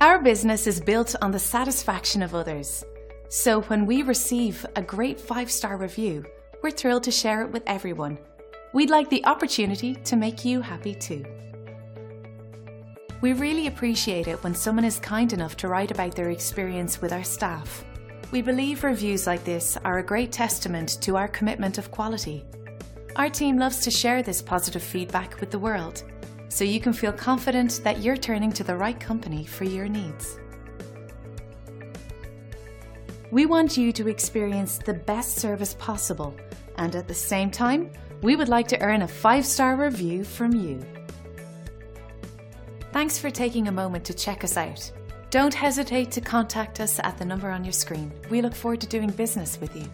Our business is built on the satisfaction of others. So when we receive a great five star review, we're thrilled to share it with everyone. We'd like the opportunity to make you happy too. We really appreciate it when someone is kind enough to write about their experience with our staff. We believe reviews like this are a great testament to our commitment of quality. Our team loves to share this positive feedback with the world, so you can feel confident that you're turning to the right company for your needs. We want you to experience the best service possible, and at the same time, we would like to earn a five star review from you. Thanks for taking a moment to check us out. Don't hesitate to contact us at the number on your screen. We look forward to doing business with you.